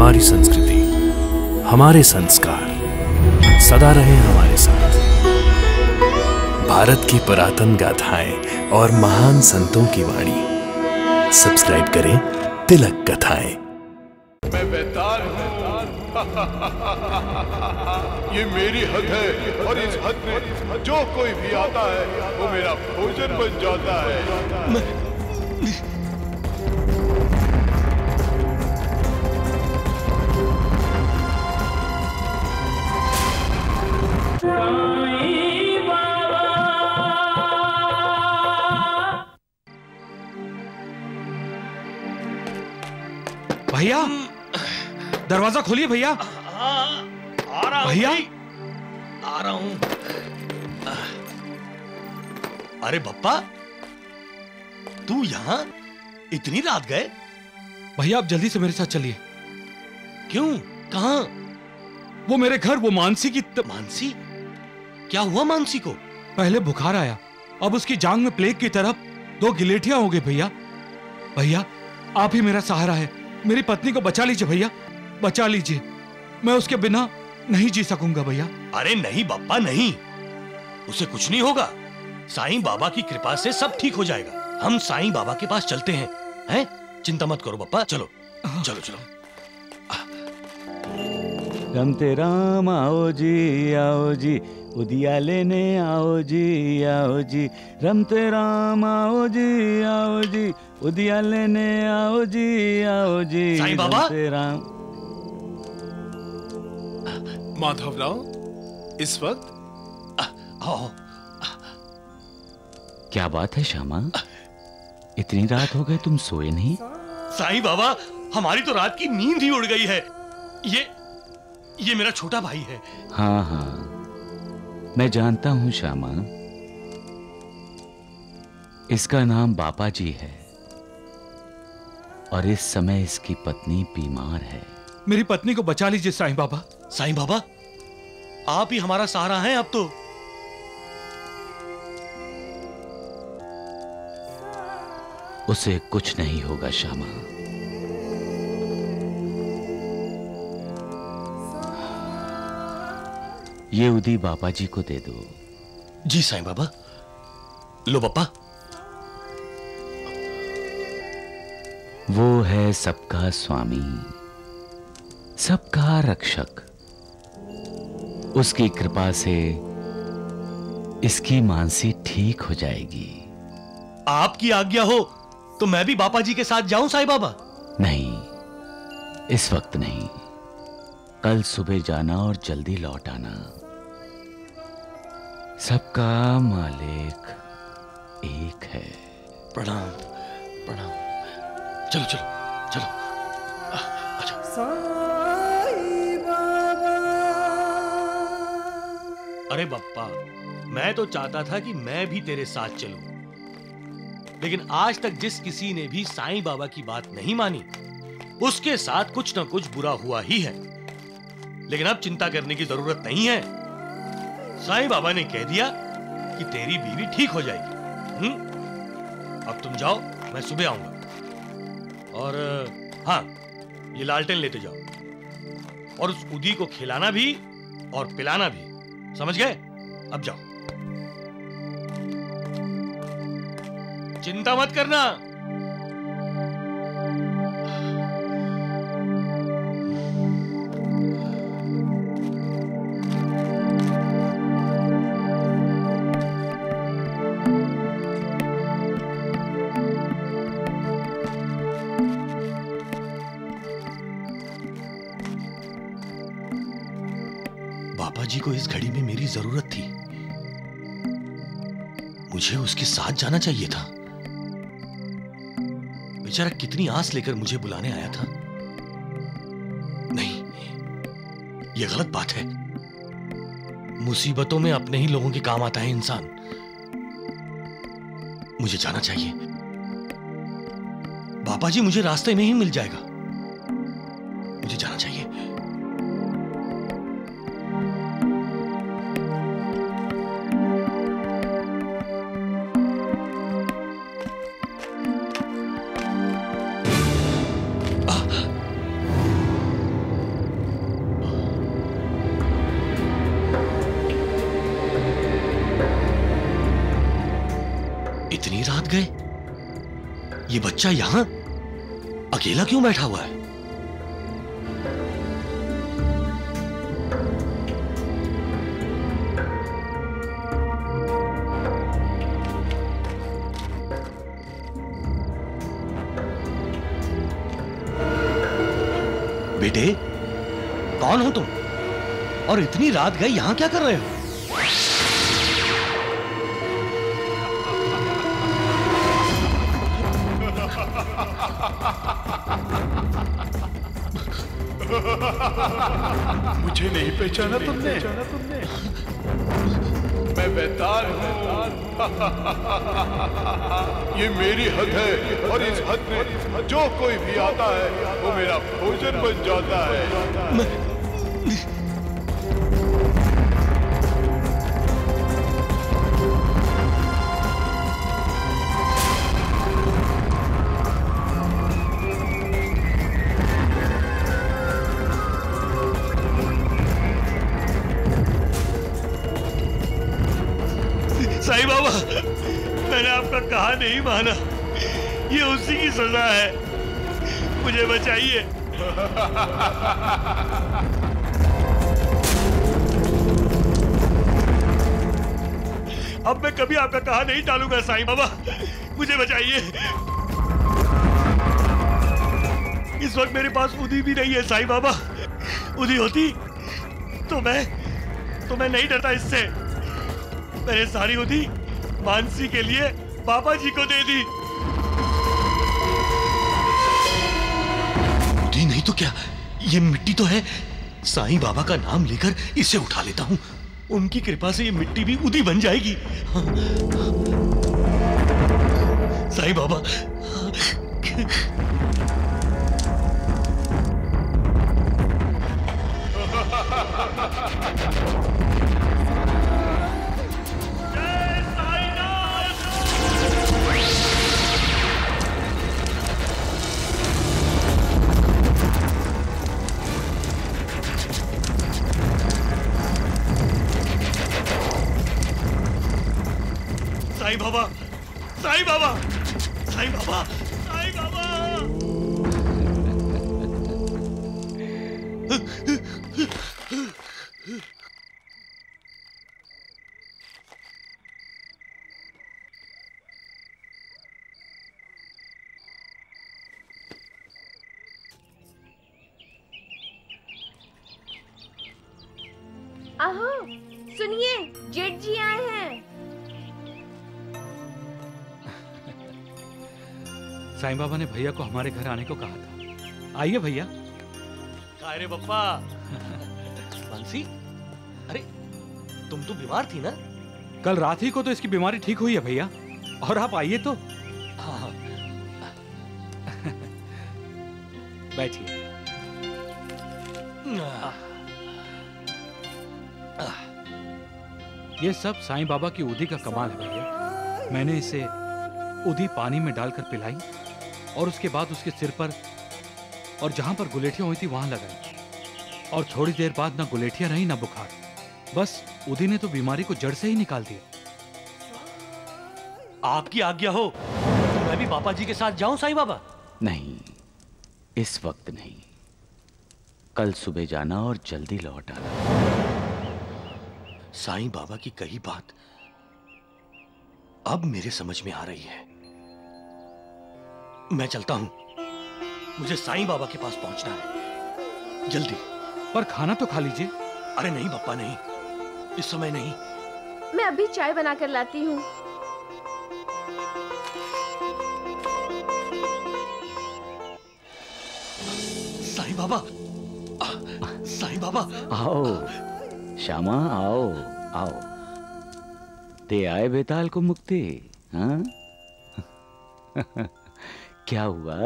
हमारी संस्कृति हमारे संस्कार सदा रहे हमारे साथ। भारत की पुरातन गाथाएँ और महान संतों की वाणी। सब्सक्राइब करें तिलक कथाएँ। मैं बेताल हूँ। ये मेरी हद है और इस हद में जो कोई भी आता है वो मेरा भोजन बन जाता है। भैया दरवाज़ा खोलिए भैया। आ रहा हूँ भैया? आ रहा हूँ। अरे बप्पा तू यहाँ इतनी रात गए? भैया आप जल्दी से मेरे साथ चलिए। क्यों? कहा? वो मेरे घर वो मानसी की त... मानसी? क्या हुआ मानसी को? पहले बुखार आया अब उसकी जांग में प्लेग की तरफ़ दो गिलेटियाँ हो गई भैया। भैया आप ही मेरा सहारा है। मेरी पत्नी को बचा लीजिए भैया बचा लीजिए। मैं उसके बिना नहीं जी सकूँगा भैया। अरे नहीं बप्पा नहीं। उसे कुछ नहीं होगा। साईं बाबा की कृपा से सब ठीक हो जाएगा। हम साईं बाबा के पास चलते हैं हैं? चिंता मत करो बप्पा चलो। चलो चलो। रमते राम आओ जी आओ जी। उदिया लेने आओ जी आओ जी। रमते राम आओ जी आओ जी। उदिया लेने आओ जी आओ जी साईं बाबा? राम। माधवराव इस वक्त? आओ क्या बात है श्यामा? इतनी रात हो गए तुम सोए नहीं? साईं बाबा हमारी तो रात की नींद ही उड़ गई है। ये ये मेरा छोटा भाई है। हाँ हाँ। मैं जानता हूँ श्यामा। इसका नाम बापा जी है। और इस समय इसकी पत्नी बीमार है। मेरी पत्नी को बचा लीजिए साईं बाबा। साईं बाबा आप ही हमारा सहारा हैं अब तो। उसे कुछ नहीं होगा श्यामा। ये उदी बापा जी को दे दो। जी साईं बाबा। लो बप्पा वो है सबका स्वामी सबका रक्षक। उसकी कृपा से इसकी मानसी ठीक हो जाएगी। आपकी आज्ञा हो तो मैं भी बापा जी के साथ जाऊँ साईं बाबा? नहीं इस वक्त नहीं। कल सुबह जाना और जल्दी लौट आना। सबका मालिक एक है। प्रणाम प्रणाम। चलो चलो चलो। अरे बप्पा, मैं तो चाहता था कि मैं भी तेरे साथ चलूँ। लेकिन आज तक जिस किसी ने भी साईं बाबा की बात नहीं मानी, उसके साथ कुछ ना कुछ बुरा हुआ ही है। लेकिन अब चिंता करने की ज़रूरत नहीं है। साईं बाबा ने कह दिया कि तेरी बीवी ठीक हो जाएगी। हम्म? अब तुम जाओ, मैं सुबह आऊँगा। और हाँ ये लालटेन लेते जाओ। और उस उदी को खिलाना भी और पिलाना भी। समझ गए? अब जाओ। चिंता मत करना। बाबा जी को इस घड़ी में मेरी ज़रूरत थी। मुझे उसके साथ जाना चाहिए था। बेचारा कितनी आस लेकर मुझे बुलाने आया था। नहीं, यह गलत बात है। मुसीबतों में अपने ही लोगों के काम आता है इंसान। मुझे जाना चाहिए। बाबा जी, मुझे रास्ते में ही मिल जाएगा। ये बच्चा यहाँ? अकेला क्यों बैठा हुआ है? बेटे, कौन हो तुम? और इतनी रात गए यहाँ क्या कर रहे हो? मुझे नहीं पहचाना तुमने। मैं बेताल हूँ। ये मेरी हद है और इस हद में जो कोई भी आता है, वो मेरा भोजन बन जाता है। नहीं माना। ये उसी की सजा है। मुझे बचाइए। अब मैं कभी आपका कहा नहीं टालूँगा साईं बाबा। मुझे बचाइए। इस वक्त मेरे पास उदी भी नहीं है, साईं बाबा। उदी होती तो मैं तो मैं नहीं डरता इससे। मैंने सारी उदी मानसी के लिए बाबा जी को दे दी। उदी नहीं तो क्या? ये मिट्टी तो है। साईं बाबा का नाम लेकर इसे उठा लेता हूँ। उनकी कृपा से ये मिट्टी भी उदी बन जाएगी। साईं बाबा साईं बाबा साईं बाबा साईं बाबा साईं बाबा। आहो सुनिए जेठ जी आए हैं। साईं बाबा ने भैया को हमारे घर आने को कहा था। आइए भैया। काय रे बप्पा? मानसी अरे तुम तो बीमार थी ना? कल रात ही को तो इसकी बीमारी ठीक हुई है भैया। और आप आइए तो। हाँ। बैठिए। ये सब साईं बाबा की उदी का कमाल है भैया। मैंने इसे उदी पानी में डालकर पिलाई। और उसके बाद उसके सिर पर और जहाँ पर गुलेठियाँ हुई थी वहाँ लगाई। और थोड़ी देर बाद ना गुलेठियाँ रही ना बुखार। बस उदी ने तो बीमारी को जड़ से ही निकाल दिया। आपकी आज्ञा हो। तो मैं भी पापा जी के साथ जाऊँ साईं बाबा? नहीं इस वक्त नहीं। कल सुबह जाना और जल्दी लौट आना। साईं बाबा की कही बात अब मेरे समझ में आ रही है। मैं चलता हूँ। मुझे साईं बाबा के पास पहुँचना है। जल्दी। पर खाना तो खा लीजिए। अरे नहीं पप्पा नहीं। इस समय नहीं। मैं अभी चाय बना कर लाती हूँ। साईं बाबा। साईं बाबा। आओ श्यामा आओ आओ। ते आए बेताल को मुक्ति हाँ? क्या हुआ?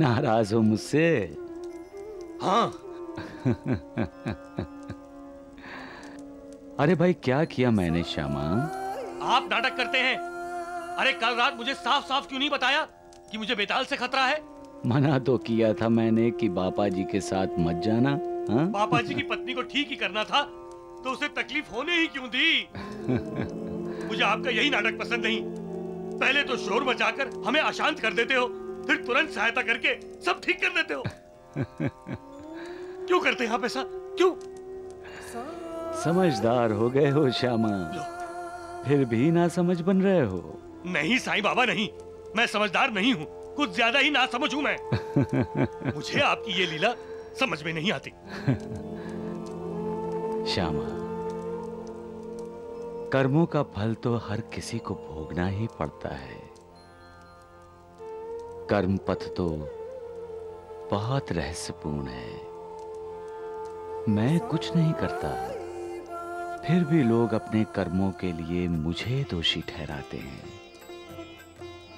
नाराज़ हो मुझसे? हाँ। अरे भाई क्या किया मैंने श्यामा? आप नाटक करते हैं। अरे कल रात मुझे साफ़ साफ़ क्यों नहीं बताया कि मुझे बेताल से खतरा है? मना तो किया था मैंने कि बापा जी के साथ मत जाना हाँ? पापा जी की पत्नी को ठीक ही करना था तो उसे तकलीफ़ होने ही क्यों दी? मुझे आपका यही नाटक पसंद नहीं। पहले तो शोर मचाकर हमें अशांत कर देते हो फिर तुरंत सहायता करके सब ठीक कर देते हो। क्यों करते हैं आप ऐसा? क्यों? समझदार हो गए हो श्यामा। फिर भी ना समझ बन रहे हो। नहीं साईं बाबा नहीं। मैं समझदार नहीं हूँ। कुछ ज़्यादा ही ना समझ हूँ मैं। मुझे आपकी ये लीला समझ में नहीं आती। श्यामा कर्मों का फल तो हर किसी को भोगना ही पड़ता है। कर्म पथ तो बहुत रहस्यपूर्ण है। मैं कुछ नहीं करता। फिर भी लोग अपने कर्मों के लिए मुझे दोषी ठहराते हैं।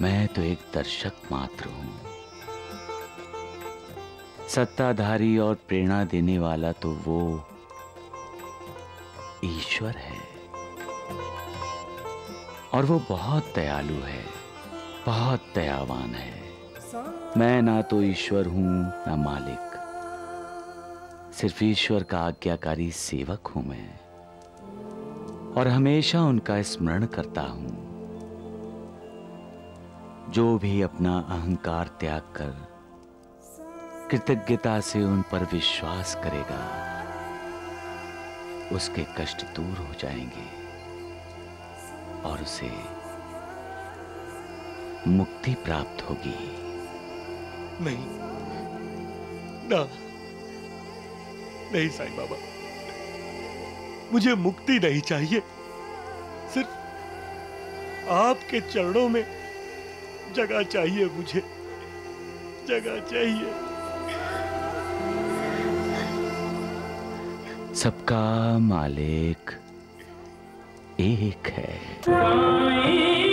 मैं तो एक दर्शक मात्र हूँ। सत्ताधारी और प्रेरणा देने वाला तो वो ईश्वर है। और वो बहुत दयालु है, बहुत दयावान है। मैं ना तो ईश्वर हूँ, ना मालिक। सिर्फ़ ईश्वर का आज्ञाकारी सेवक हूँ मैं। और हमेशा उनका स्मरण करता हूँ। जो भी अपना अहंकार त्याग कर, कृतज्ञता से उन पर विश्वास करेगा, उसके कष्ट दूर हो जाएँगे। और उसे मुक्ति प्राप्त होगी। नहीं। ना। नहीं साईं बाबा। मुझे मुक्ति नहीं चाहिए। सिर्फ़ आपके चरणों में जगह चाहिए मुझे। जगह चाहिए। सबका मालिक एक है।